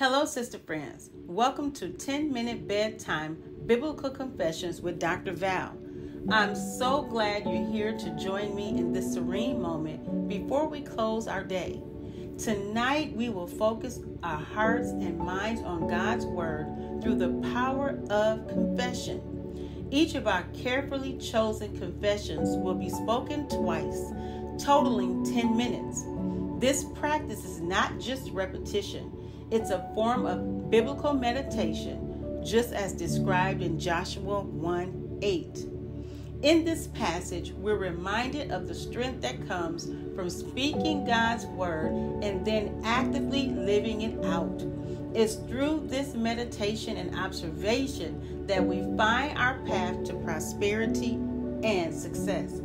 Hello, sister friends. Welcome to 10 Minute Bedtime Biblical Confessions with Dr. Val. I'm so glad you're here to join me in this serene moment before we close our day. Tonight, we will focus our hearts and minds on God's Word through the power of confession. Each of our carefully chosen confessions will be spoken twice, totaling 10 minutes. This practice is not just repetition, it's a form of biblical meditation, just as described in Joshua 1 8. In this passage, we're reminded of the strength that comes from speaking God's word and then actively living it out. It's through this meditation and observation that we find our path to prosperity and success.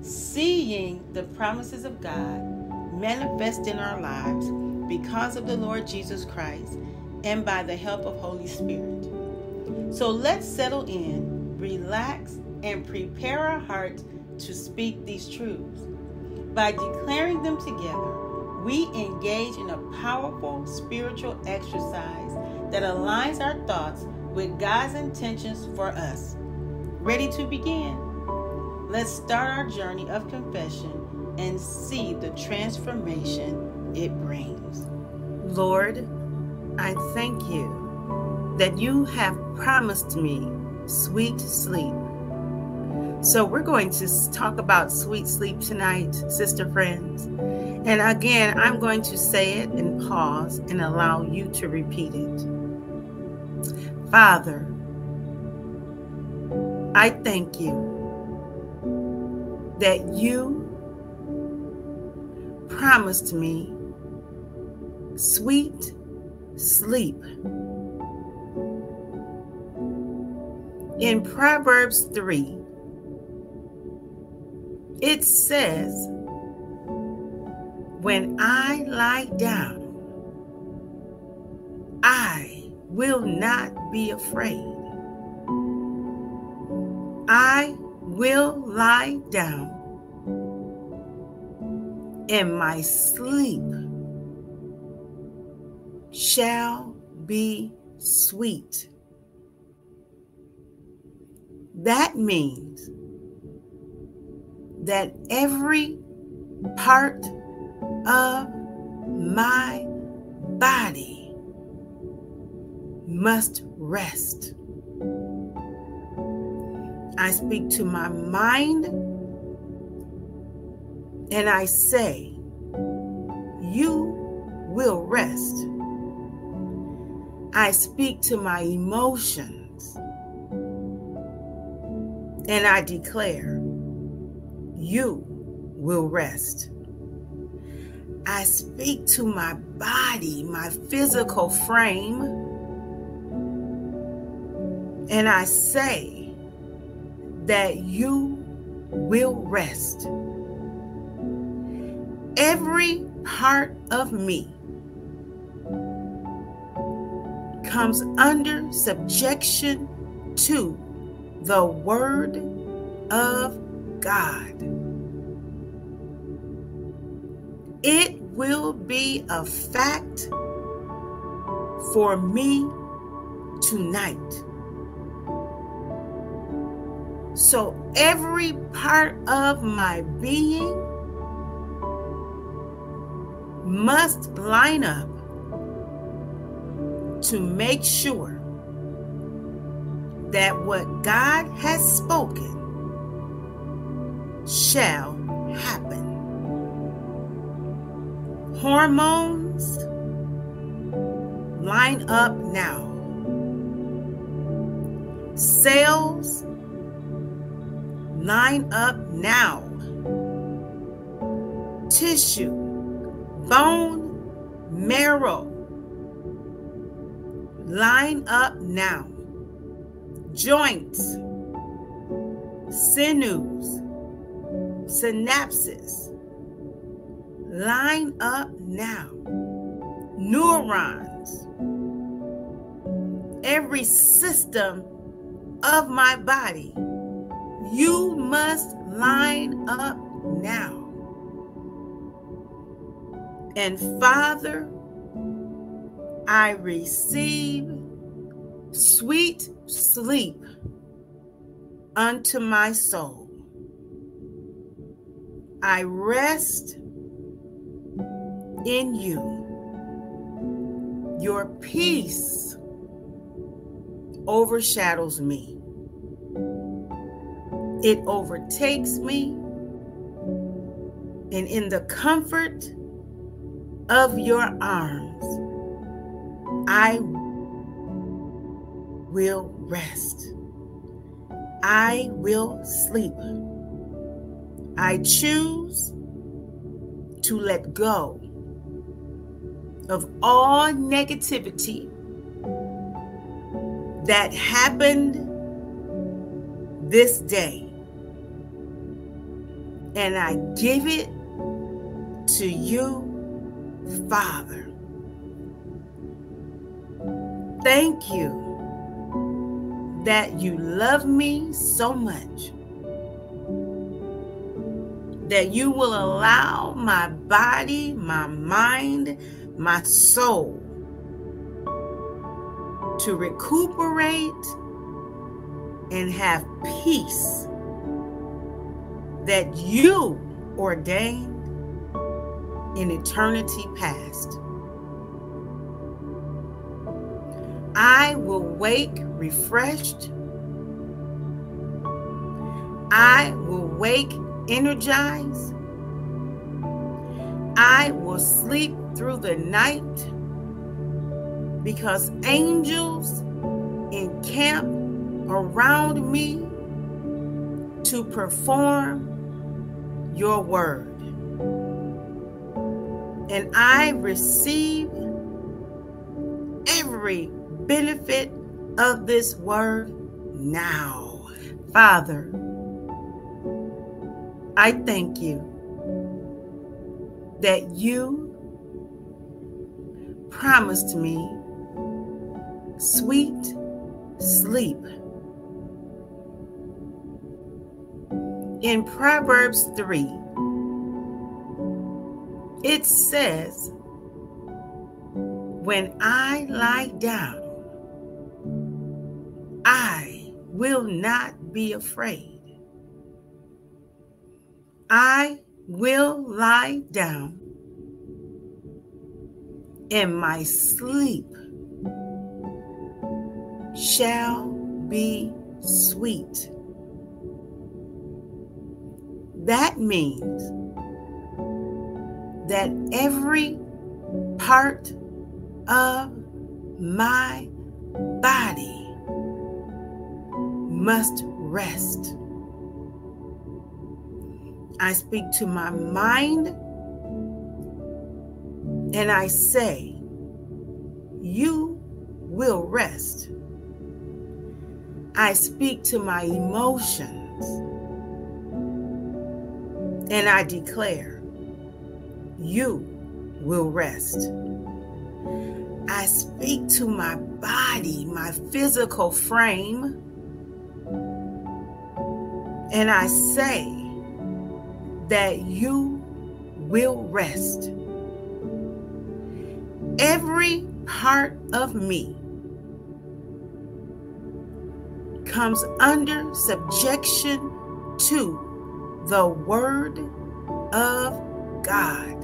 Seeing the promises of God manifest in our lives because of the Lord Jesus Christ and by the help of Holy Spirit. So let's settle in, relax, and prepare our hearts to speak these truths. By declaring them together, we engage in a powerful spiritual exercise that aligns our thoughts with God's intentions for us. Ready to begin? Let's start our journey of confession and see the transformation it brings. Lord, I thank you that you have promised me sweet sleep. So, we're going to talk about sweet sleep tonight, sister friends. And again, I'm going to say it and pause and allow you to repeat it. Father, I thank you that you promised me sweet sleep. In Proverbs 3, it says, When I lie down, I will not be afraid. I will lie down in my sleep shall be sweet. That means that every part of my body must rest. I speak to my mind and I say, You will rest. I speak to my emotions and I declare, You will rest. I speak to my body, my physical frame, and I say that you will rest. Every part of me comes under subjection to the Word of God. It will be a fact for me tonight. So every part of my being must line up to make sure that what God has spoken shall happen. Hormones line up now. Cells line up now. Tissue, bone, marrow Line up now. Joints, sinews, synapses. Line up now. Neurons. Every system of my body. You must line up now. And Father, I receive sweet sleep unto my soul. I rest in you. Your peace overshadows me. It overtakes me. And in the comfort of your arms, I will rest. I will sleep. I choose to let go of all negativity that happened this day. And I give it to you, Father. Thank you that you love me so much that you will allow my body, my mind, my soul to recuperate and have peace that you ordained in eternity past. Wake refreshed. I will wake energized. I will sleep through the night because angels encamp around me to perform your word. And I receive every benefit of this word now. Father, I thank you that you promised me sweet sleep. In Proverbs 3, it says, When I lie down, will not be afraid. I will lie down and my sleep shall be sweet. That means that every part of my body must rest. I speak to my mind and I say, You will rest. I speak to my emotions and I declare, You will rest. I speak to my body, my physical frame, and I say that you will rest. Every part of me comes under subjection to the Word of God.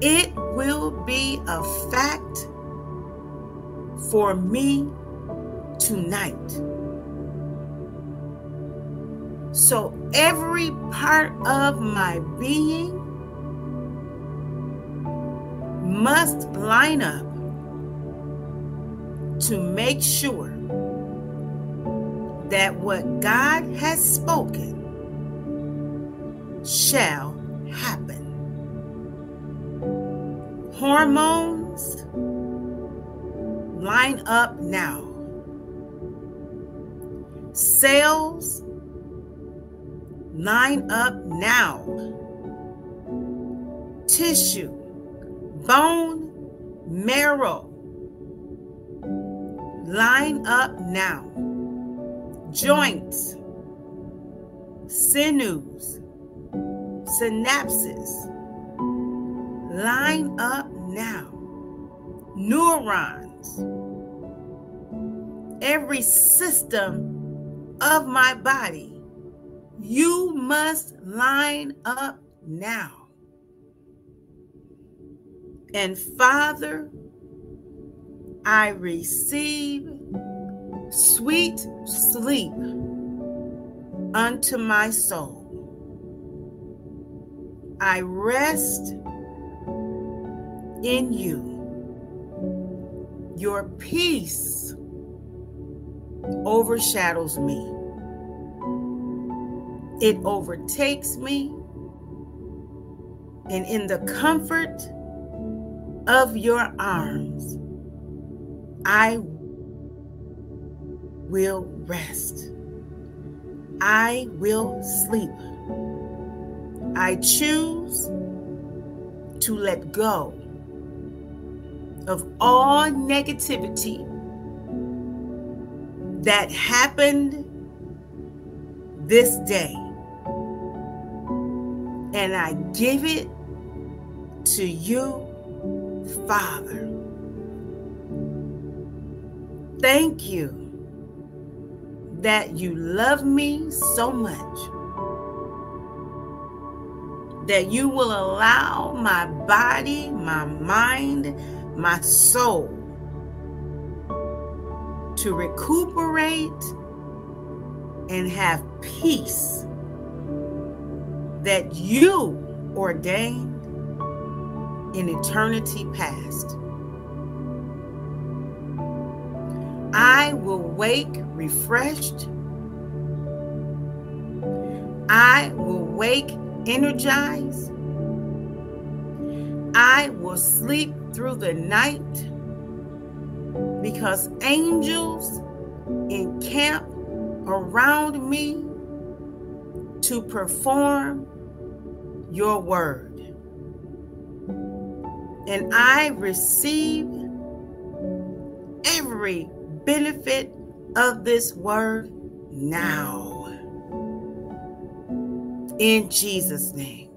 It will be a fact for me tonight. So every part of my being must line up to make sure that what God has spoken shall happen. Hormones line up now. Cells line up now. Tissue, bone, marrow. Line up now. Joints, sinews, synapses. Line up now. Neurons, every system of my body, you must line up now. And Father, I receive sweet sleep unto my soul. I rest in you. Your peace overshadows me. It overtakes me. And in the comfort of your arms, I will rest. I will sleep. I choose to let go of all negativity that happened this day. And I give it to you, Father. Thank you that you love me so much that you will allow my body, my mind, my soul to recuperate and have peace that you ordained in eternity past. I will wake refreshed. I will wake energized. I will sleep through the night because angels encamp around me to perform your word. And I receive every benefit of this word now. In Jesus' name.